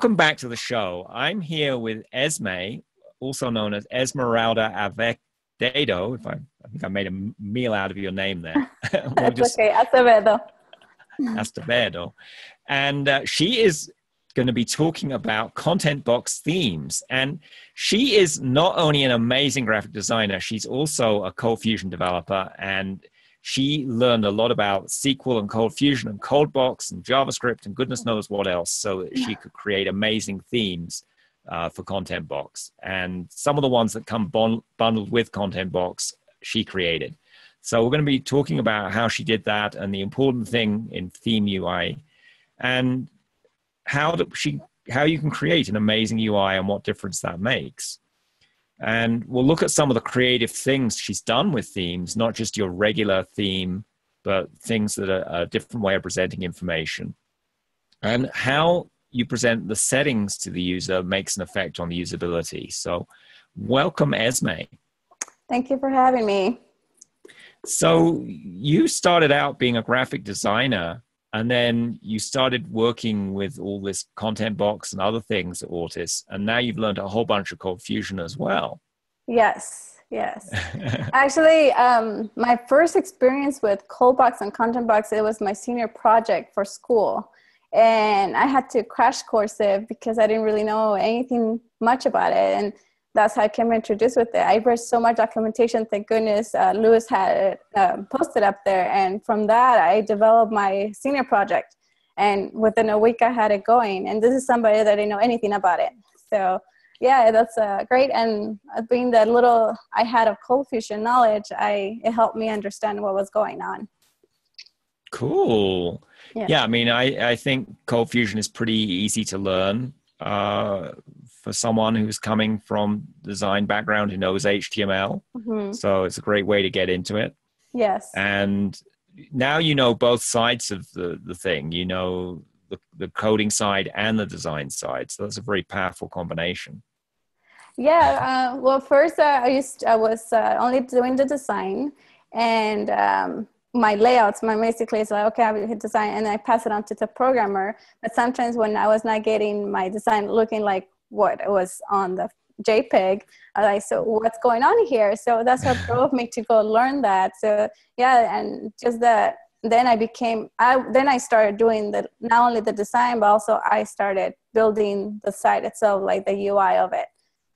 welcome back to the show. I'm here with Esme, also known as Esmeralda Avedo. If I, I think I made a meal out of your name there. we'll That's just, okay, Acevedo. Acevedo. And uh, she is going to be talking about content box themes. And she is not only an amazing graphic designer, she's also a Cold Fusion developer. And she learned a lot about SQL and Cold Fusion and ColdBox and JavaScript and goodness knows what else so that she could create amazing themes uh, for Content Box. And some of the ones that come bon- bundled with Content Box, she created. So we're going to be talking about how she did that and the important thing in theme UI and how she how you can create an amazing UI and what difference that makes. And we'll look at some of the creative things she's done with themes, not just your regular theme, but things that are a different way of presenting information. And how you present the settings to the user makes an effect on the usability. So, welcome, Esme. Thank you for having me. So, you started out being a graphic designer and then you started working with all this content box and other things at Ortus, and now you've learned a whole bunch of Cold Fusion as well. Yes, yes. Actually, um, my first experience with ColdBox and Content Box it was my senior project for school, and I had to crash course it because I didn't really know anything much about it, and that's how I came introduced with it. I read so much documentation. Thank goodness uh, Luis had it um, posted up there, and from that I developed my senior project. And within a week, I had it going. And this is somebody that didn't know anything about it. So yeah, that's uh, great. And being that little I had of cold fusion knowledge, I it helped me understand what was going on. Cool. Yeah, yeah I mean, I, I think cold fusion is pretty easy to learn. Uh, for someone who's coming from design background who knows HTML. Mm-hmm. So it's a great way to get into it. Yes. And now you know both sides of the, the thing. You know the, the coding side and the design side. So that's a very powerful combination. Yeah. Uh, well, first uh, I used I was uh, only doing the design, and um, my layouts, my basically is like, okay, I will hit design and I pass it on to the programmer. But sometimes when I was not getting my design looking like what was on the JPEG. I like, so what's going on here? So that's what drove me to go learn that. So yeah, and just that. Then I became. I then I started doing the not only the design, but also I started building the site itself, like the UI of it.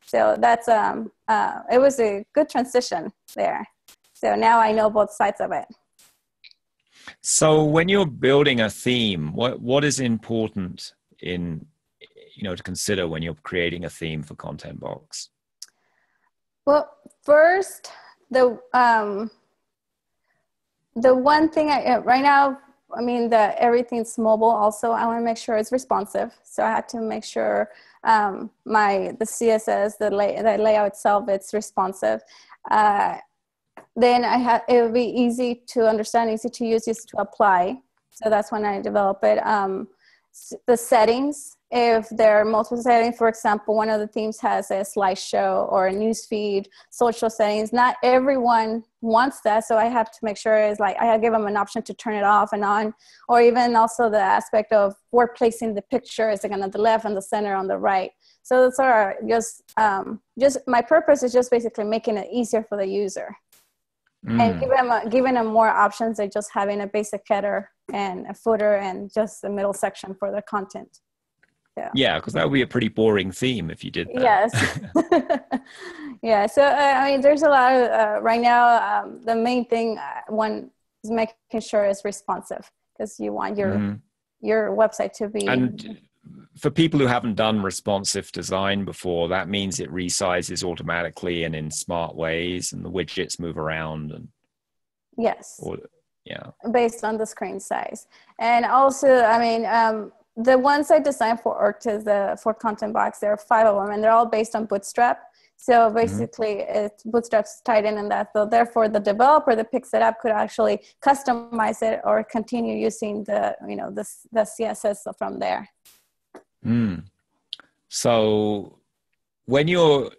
So that's um. Uh, it was a good transition there. So now I know both sides of it. So when you're building a theme, what what is important in you know to consider when you're creating a theme for content box? Well first the um the one thing I, uh, right now i mean that everything's mobile also i want to make sure it's responsive. So i had to make sure um, my the css the, lay, the layout itself it's responsive. Uh, then i had it would be easy to understand easy to use easy to apply. So that's when i develop it. Um, the settings if there are multiple settings for example one of the themes has a slideshow or a news feed social settings not everyone wants that so i have to make sure it's like i give them an option to turn it off and on or even also the aspect of where placing the picture is it going on the left and the center on the right so that's are just um, just my purpose is just basically making it easier for the user mm. and giving them, a, giving them more options than just having a basic header and a footer and just the middle section for the content. Yeah, yeah, because that would be a pretty boring theme if you did that. Yes. yeah. So uh, I mean, there's a lot of uh, right now. Um, the main thing uh, one is making sure it's responsive because you want your mm. your website to be. And for people who haven't done responsive design before, that means it resizes automatically and in smart ways, and the widgets move around and. Yes. Or, yeah based on the screen size and also i mean um, the ones i designed for Ortus, the for content box there are five of them and they're all based on bootstrap so mm-hmm. basically mm-hmm. it bootstrap's tied in in that so therefore the developer that picks it up could actually customize it or continue using the you know the, the css from there mm. so when you're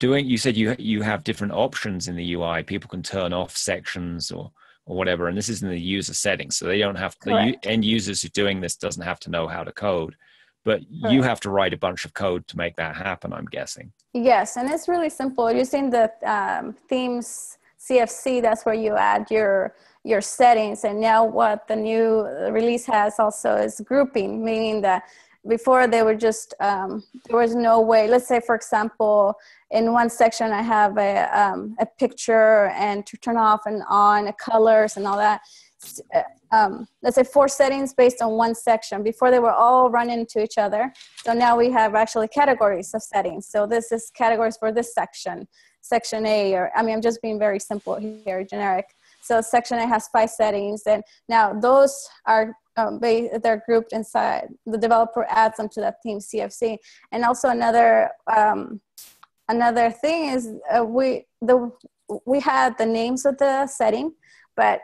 doing you said you you have different options in the ui people can turn off sections or or whatever. And this is in the user settings. So they don't have the end users who doing this doesn't have to know how to code. but you have to write a bunch of code to make that happen. I'm guessing. Yes, and it's really simple. Using the um, themes CFC, that's where you add your your settings. And now what the new release has also is grouping, meaning that before they were just um, there was no way let's say for example in one section i have a, um, a picture and to turn off and on colors and all that. Uh, um, let's say four settings based on one section. Before they were all run into each other. So now we have actually categories of settings. So this is categories for this section. Section a or i mean i'm just being very simple here generic so section a has five settings and now those are um, they, they're grouped inside. The developer adds them to that theme cfc and also another um, another thing is uh, we the we had the names of the setting but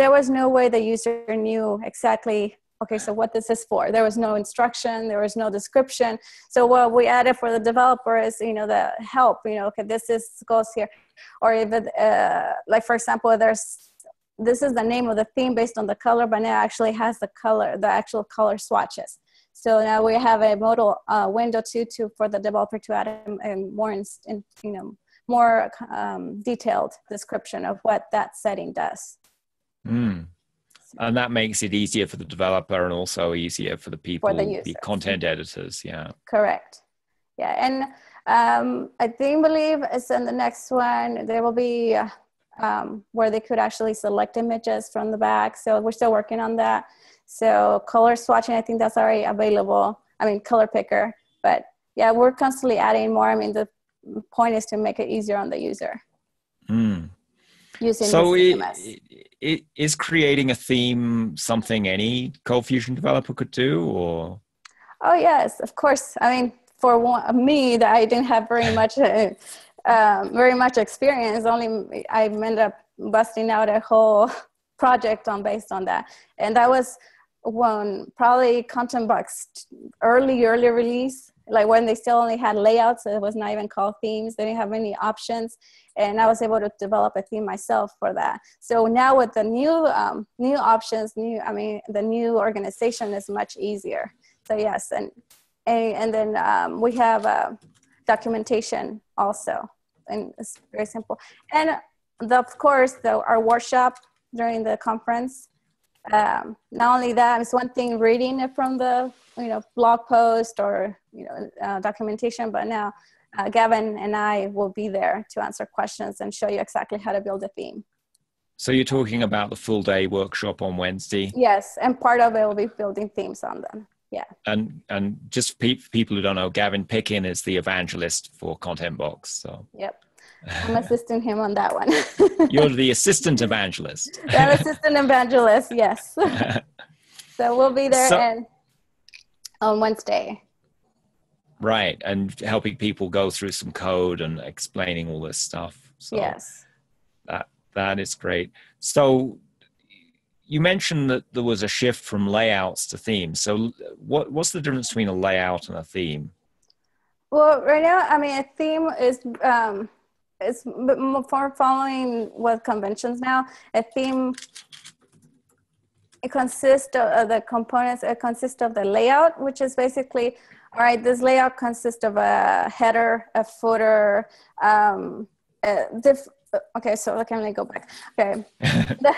there was no way the user knew exactly okay so what this is for. There was no instruction there was no description. So what we added for the developer is you know the help you know okay this is goes here. Or it, uh, like for example there's this is the name of the theme based on the color, but now actually has the color, the actual color swatches. So now we have a modal uh, window too, to for the developer to add a, a more, in, in, you know, more um, detailed description of what that setting does. Mm. And that makes it easier for the developer and also easier for the people, for the, the content editors. Yeah. Correct. Yeah, and um, I think believe is in the next one there will be. Uh, um, where they could actually select images from the back. So we're still working on that. So color swatching, I think that's already available. I mean, color picker, but yeah, we're constantly adding more. I mean, the point is to make it easier on the user. Mm. Using so it, it, is creating a theme something any ColdFusion developer could do or? Oh yes, of course. I mean, for one, me that I didn't have very much uh, um, very much experience. Only I ended up busting out a whole project on based on that, and that was when probably Content Box early early release, like when they still only had layouts. It was not even called themes. They didn't have any options, and I was able to develop a theme myself for that. So now with the new um, new options, new I mean the new organization is much easier. So yes, and and, and then um, we have uh, documentation also and it's very simple. And the, of course, the, our workshop during the conference. Um, not only that, it's one thing reading it from the you know blog post or you know uh, documentation, but now uh, Gavin and I will be there to answer questions and show you exactly how to build a theme. So you're talking about the full day workshop on Wednesday? Yes, and part of it will be building themes on them yeah. And and just pe- people who don't know gavin pickin is the evangelist for content box so. Yep. I'm assisting him on that one. You're the assistant evangelist. The assistant evangelist yes. So we'll be there so, and on wednesday. Right and helping people go through some code and explaining all this stuff so. Yes. That that is great. So you mentioned that there was a shift from layouts to themes. So, what what's the difference between a layout and a theme? Well, right now, I mean, a theme is um, is more following what conventions now. A theme it consists of the components. It consists of the layout, which is basically all right. This layout consists of a header, a footer. Um, a diff- okay, so let me go back. Okay. the,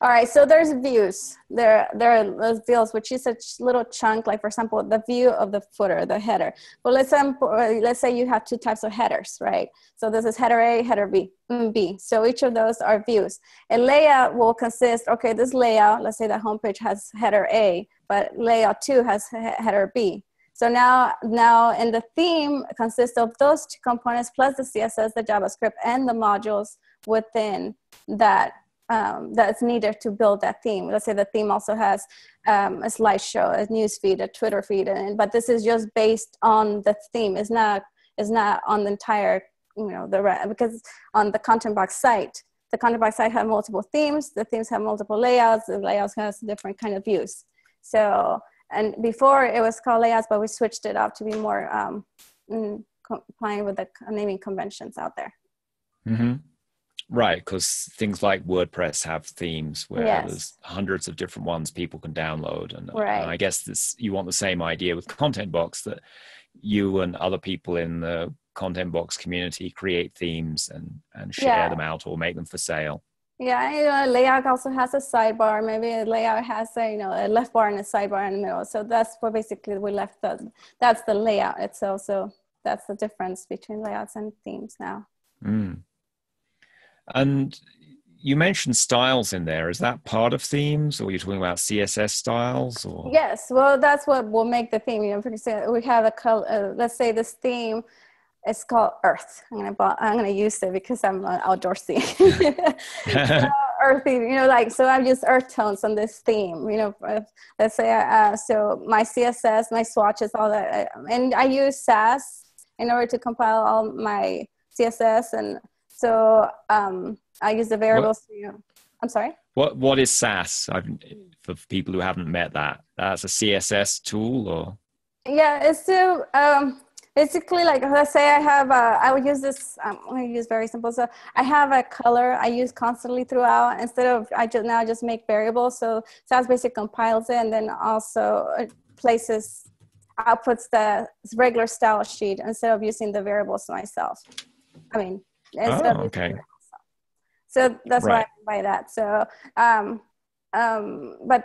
all right, so there's views. There, there are those views, which is a little chunk, like for example, the view of the footer, the header. But let's say, let's say you have two types of headers, right? So this is header A, header B, mm, B. So each of those are views. A layout will consist, okay, this layout, let's say the homepage has header A, but layout two has header B. So now, now in the theme consists of those two components plus the CSS, the JavaScript, and the modules within that um, that's needed to build that theme. Let's say the theme also has um, a slideshow, a news feed, a Twitter feed, and but this is just based on the theme. It's not is not on the entire you know the because on the content box site, the content box site have multiple themes. The themes have multiple layouts. The layouts has different kind of views. So and before it was called layouts, but we switched it up to be more um, mm, complying with the naming conventions out there. Mm-hmm. Right, because things like WordPress have themes where Yes. there's hundreds of different ones people can download, and, Right. and I guess this you want the same idea with Content Box that you and other people in the Content Box community create themes and and share Yeah. them out or make them for sale. Yeah, you know, layout also has a sidebar. Maybe a layout has a you know a left bar and a sidebar in the middle. So that's what basically we left. The, that's the layout itself. So that's the difference between layouts and themes now. Mm. And you mentioned styles in there. Is that part of themes, or you're talking about CSS styles, or Yes, well, that's what will make the theme. You know, for example, we have a color. Uh, let's say this theme is called Earth. I'm gonna bu- I'm gonna use it because I'm an outdoorsy. so, earthy, you know, like so. I've used earth tones on this theme. You know, uh, let's say uh, so my CSS, my swatches, all that, uh, and I use Sass in order to compile all my CSS, and so um, I use the variables. To, I'm sorry. what what is Sass? I've, for people who haven't met that, that's a CSS tool, or Yeah, it's to um, basically like let's say I have a, I would use this. Um, I'm going to use very simple. So I have a color I use constantly throughout. Instead of I just now just make variables. So Sass basically compiles it and then also uh, places outputs the regular style sheet instead of using the variables myself. I mean, Oh, okay. so that's Right. what I mean by that. So, um, um, but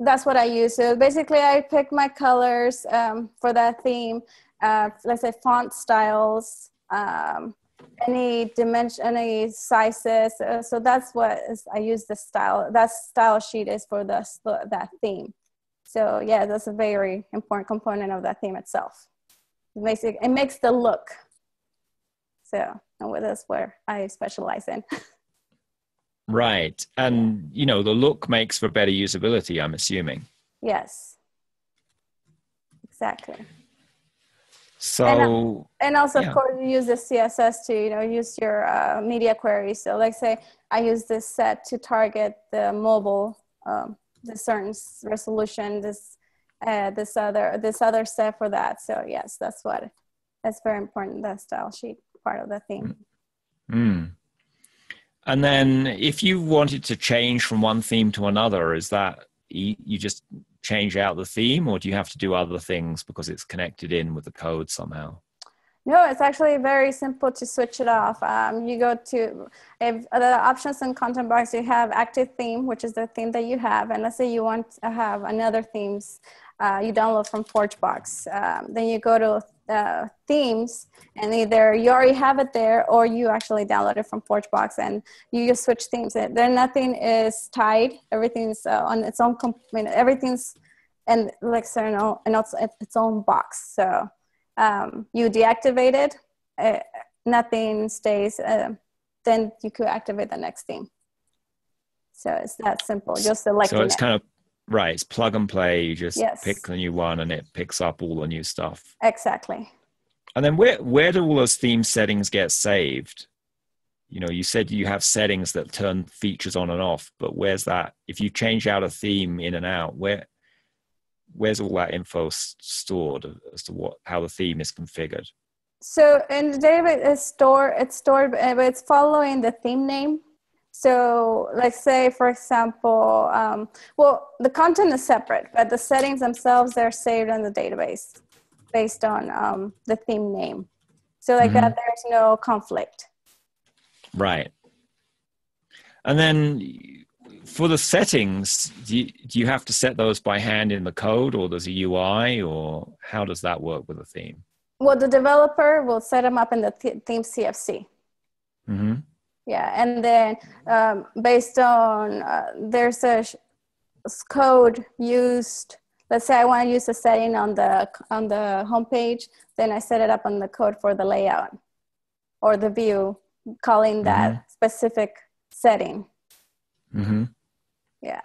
that's what I use. So basically, I pick my colors um, for that theme. Uh, let's say font styles, um, any dimension, any sizes. Uh, so that's what is, I use the style. That style sheet is for the that theme. So yeah, that's a very important component of that theme itself. It makes it, it makes the look. So and that's where I specialize in. right? And you know, the look makes for better usability. I'm assuming. Yes. Exactly. So And also, Yeah. of course, you use the CSS to, you know, use your uh, media query. So, like, say, I use this set to target the mobile, um, the certain resolution, this, uh, this other, this other set for that. So, yes, that's what, that's very important. the style sheet part of the theme. Mm. And then if you wanted to change from one theme to another, is that you you just change out the theme or do you have to do other things because it's connected in with the code somehow? No, it's actually very simple to switch it off. Um, you go to if the options and content box, you have active theme, which is the theme that you have. And let's say you want to have another themes uh, you download from ForgeBox. Um, then you go to uh, themes and either you already have it there or you actually download it from ForgeBox and you just switch themes. There nothing is tied. Everything's uh, on its own, comp- I mean, everything's and like external and it's its own box. So um, you deactivate it, uh, nothing stays, uh, then you could activate the next theme. So it's that simple, just selecting So it's it. kind of right, it's plug and play. You just Yes. pick the new one and it picks up all the new stuff. exactly. And then where where do all those theme settings get saved? You know, you said you have settings that turn features on and off, but where's that? If you change out a theme in and out, where where's all that info s- stored as to what how the theme is configured? So in the database, it's stored, it's stored, but it's following the theme name. So let's say, for example, um, well, the content is separate, but the settings themselves, they're saved in the database based on um, the theme name. So like that, there's no conflict. Right. And then for the settings, do you, do you have to set those by hand in the code or there's a UI or how does that work with a theme? Well, the developer will set them up in the th- theme CFC. hmm Yeah, and then um, based on uh, there's a code used. Let's say I want to use a setting on the on the homepage, then I set it up on the code for the layout or the view, calling that specific setting. mm-hmm. Yeah.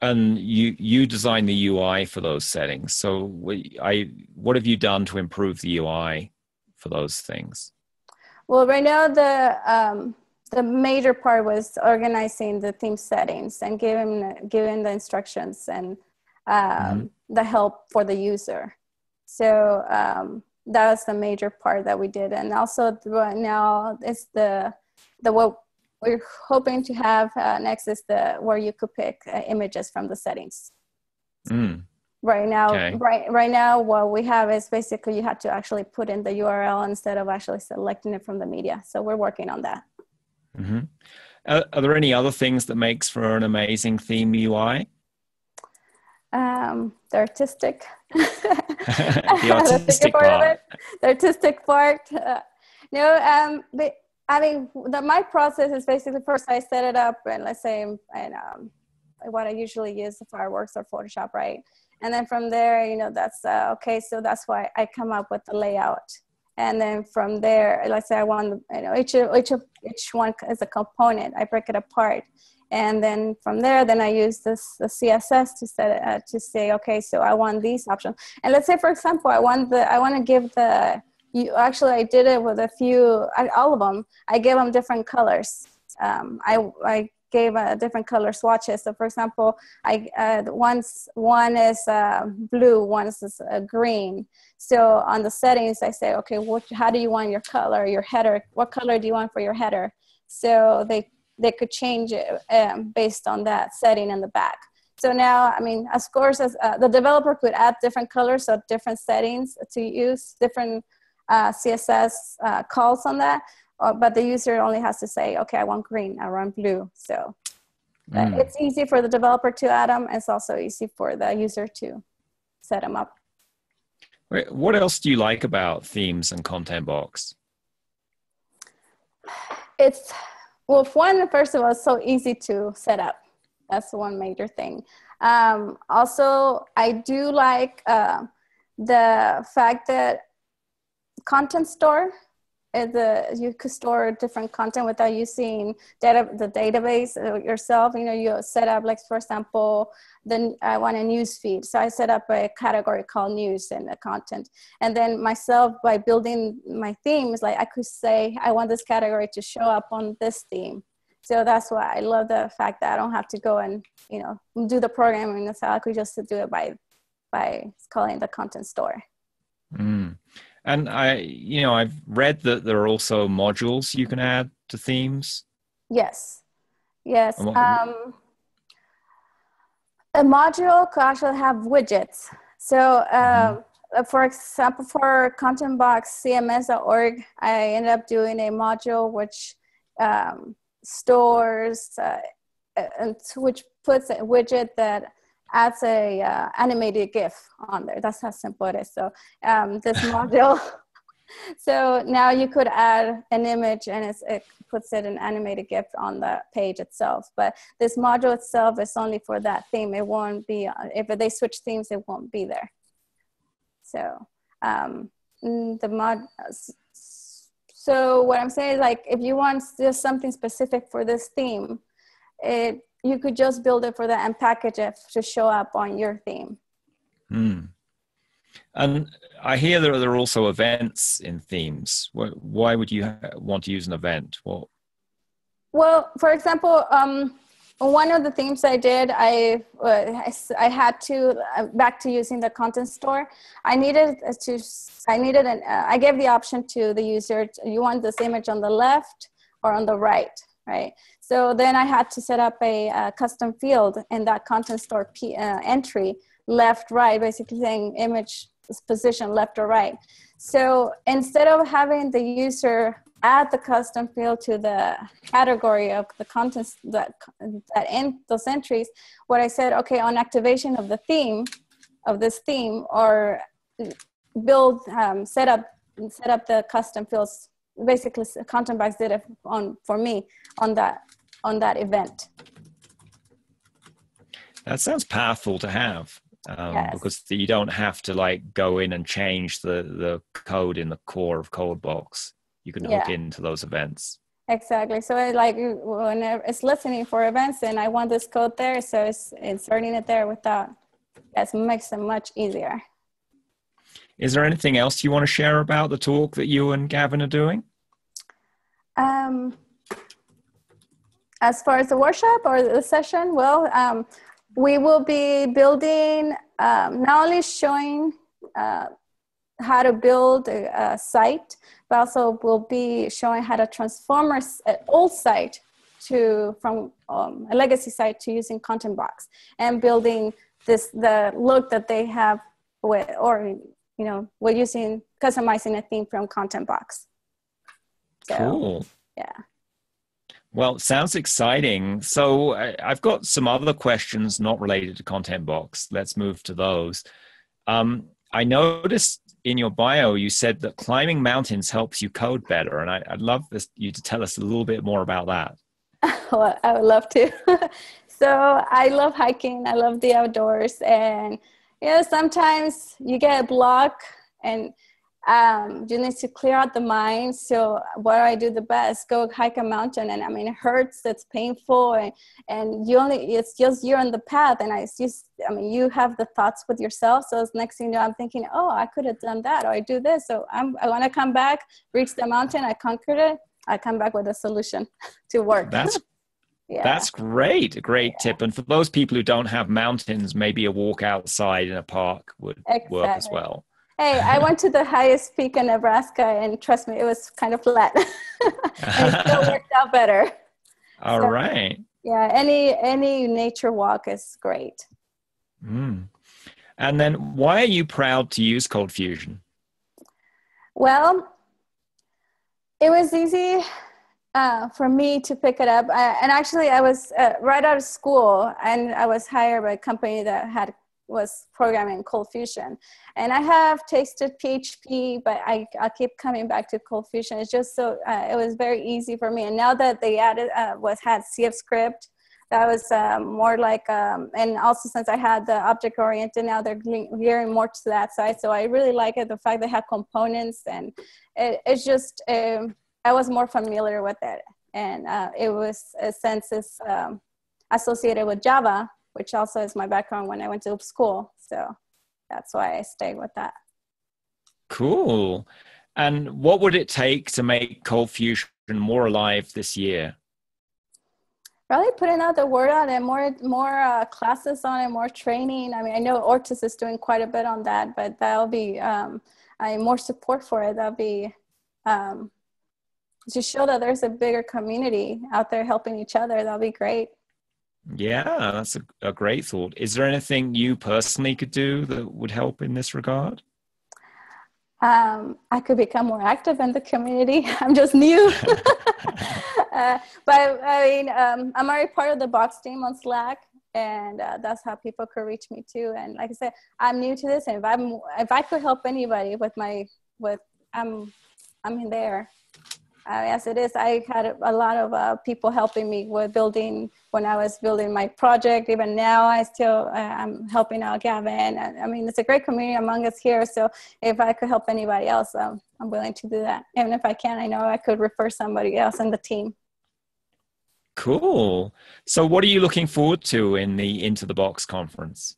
And you you design the UI for those settings. So I what have you done to improve the UI for those things? Well, right now the um, the major part was organizing the theme settings and giving giving the instructions and um, the help for the user. So um, that was the major part that we did, and also right now it's the the what we're hoping to have uh, next is the where you could pick uh, images from the settings. Mm. Right now, Okay. right right now, what we have is basically you have to actually put in the URL instead of actually selecting it from the media. So we're working on that. Hmm Are, are there any other things that makes for an amazing theme UI? Um, the artistic, the artistic part of part. it, the artistic part. Uh, no, um, but, I mean, the, my process is basically first I set it up and let's say, and um, what I usually use the fireworks or Photoshop, right? And then from there, you know, that's uh, okay. So that's why I come up with the layout. And then from there, let's say I want, you know, each each each one is a component. I break it apart, and then from there, then I use this the CSS to set it uh, to say, okay, so I want these options. And let's say, for example, I want the I want to give the you actually I did it with a few I, all of them. I gave them different colors. Um, I I gave uh, different color swatches. So for example, I uh, one's one is uh, blue, one is uh, green. So on the settings, I say, okay, what, how do you want your color, your header? What color do you want for your header? So they they could change it um, based on that setting in the back. So now, I mean, of course, as uh, the developer could add different colors or different settings to use different uh, CSS uh, calls on that. Uh, but the user only has to say, okay, I want green, I want blue. So uh, Mm. it's easy for the developer to add them. It's also easy for the user to set them up. What else do you like about themes and content box? It's well, one first of all, it's so easy to set up. That's one major thing. Um, also, I do like uh, the fact that content store a, you could store different content without using data the database uh, yourself. You know, you set up like for example, then I want a news feed, so I set up a category called news and the content, and then myself by building my themes, like I could say I want this category to show up on this theme. So that's why I love the fact that I don't have to go and you know do the programming myself. I could just do it by by calling the content store. Mm. And I, you know, I've read that there are also modules you can add to themes. Yes, yes. Um, a module could actually have widgets. So, uh, for example, for Content Box CMS.org, I ended up doing a module which um, stores uh, and which puts a widget that adds a uh, animated GIF on there. That's how simple it is. So um, this module. So now you could add an image and it's, it puts it an animated GIF on the page itself. But this module itself is only for that theme. It won't be, uh, if they switch themes, it won't be there. So um, mm, the mod, so what I'm saying is like, if you want just something specific for this theme, it, you could just build it for that and package it to show up on your theme. Hmm. And I hear that there are also events in themes. Why would you want to use an event? Well, Well, for example, um, one of the themes I did, I, uh, I, had to uh, back to using the content store. I needed to, I needed an, uh, I gave the option to the user. To, you want this image on the left or on the right, right? So then I had to set up a, uh custom field in that content store P, uh, entry, left, right, basically saying image position left or right. So instead of having the user add the custom field to the category of the contents that that in those entries, what I said, okay, on activation of the theme of this theme or build um, set up set up the custom fields. Basically, Content Box did it on for me on that on that event. that sounds powerful to have um, Yes. because you don't have to like go in and change the, the code in the core of ColdBox. You can hook into those events. Exactly. So it like when it's listening for events, and I want this code there, so it's inserting it there without. It makes it much easier. Is there anything else you want to share about the talk that you and Gavin are doing? Um, as far as the workshop or the session, well, um, we will be building, um, not only showing uh, how to build a, a site, but also we'll be showing how to transform an old site to from um, a legacy site to using Content Box and building this the look that they have with or you know we're using customizing a theme from Content Box. So, cool. Yeah. Well, sounds exciting. So I, have got some other questions not related to Content Box. Let's move to those. Um, I noticed in your bio you said that climbing mountains helps you code better, and I, would love this, you to tell us a little bit more about that. well, I would love to. so I love hiking. I love the outdoors, and you know sometimes you get a block and um, you need to clear out the mind. So what do I do the best? Go hike a mountain, and I mean it hurts, it's painful, and, and you only it's just you're on the path, and I just I mean you have the thoughts with yourself. So next thing you know, I'm thinking, oh, I could have done that, or I do this. So I'm I want to come back, reach the mountain, I conquered it. I come back with a solution to work. That's yeah. That's great. A great yeah. tip. And for those people who don't have mountains, maybe a walk outside in a park would exactly. work as well. Hey, I went to the highest peak in Nebraska, and trust me, it was kind of flat. it still worked out better. All so, right. Yeah, any any nature walk is great. Mm. And then, why are you proud to use Cold Fusion? Well, it was easy uh, for me to pick it up. I, and actually, I was uh, right out of school, and I was hired by a company that had was programming Cold Fusion. And I have tasted PHP, but I, I keep coming back to Cold Fusion. It's just so, uh, it was very easy for me. And now that they added, uh, was had CF script, that was um, more like, um, and also since I had the object oriented, now they're gearing more to that side. So I really like it, the fact they have components and it, it's just, um, I was more familiar with it. And uh, it was, a sense, is um, associated with Java, which also is my background when I went to school. So that's why I stayed with that. Cool. And what would it take to make Cold Fusion more alive this year? Probably putting out the word on it, more more uh, classes on it, more training. I mean, I know Ortus is doing quite a bit on that, but that'll be um, I more support for it. That'll be um, to show that there's a bigger community out there helping each other. That'll be great. Yeah, that's a, a great thought. Is there anything you personally could do that would help in this regard? Um, I could become more active in the community. I'm just new. uh, but I mean, um, I'm already part of the box team on Slack, and uh, that's how people could reach me too. And like I said, I'm new to this, and if I'm if I could help anybody with my with I'm I'm in there as it is, I had a lot of uh, people helping me with building when I was building my project. Even now, I still uh, I'm helping out Gavin. I, mean, it's a great community among us here. So if I could help anybody else, um, I'm willing to do that. Even if I can, I know I could refer somebody else in the team. Cool. So, what are you looking forward to in the Into the Box conference?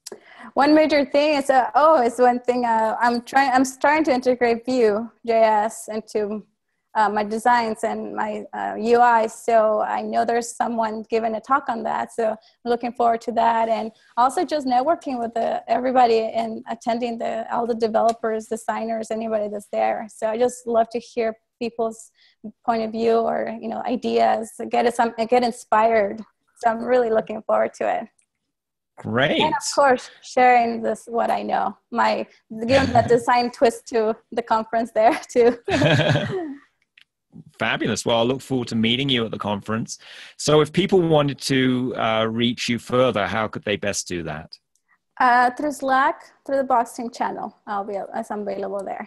One major thing is uh, oh, it's one thing uh, I'm trying. I'm starting to integrate Vue JS into uh, my designs and my uh, UI. So I know there's someone giving a talk on that. So I'm looking forward to that, and also just networking with the, everybody and attending the all the developers, designers, anybody that's there. So I just love to hear people's point of view or you know ideas, get some get inspired. So I'm really looking forward to it. Great. And of course, sharing this what I know, my giving the design twist to the conference there too. Fabulous. Well, I look forward to meeting you at the conference. So, if people wanted to uh, reach you further, how could they best do that? Uh, through Slack, through the Boxing channel. I'll be as I'm available there.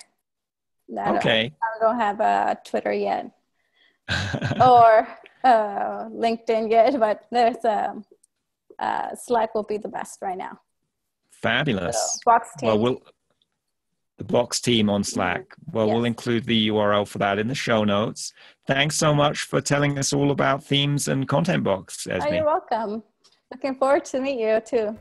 I okay. I don't have a Twitter yet, or uh, LinkedIn yet, but there's a um, uh, Slack will be the best right now. Fabulous. So, Box team. Well, we'll the Box team on Slack. Well, yes. we'll include the URL for that in the show notes. Thanks so much for telling us all about themes and Content Box, Esme. Oh, you're welcome. Looking forward to meet you too.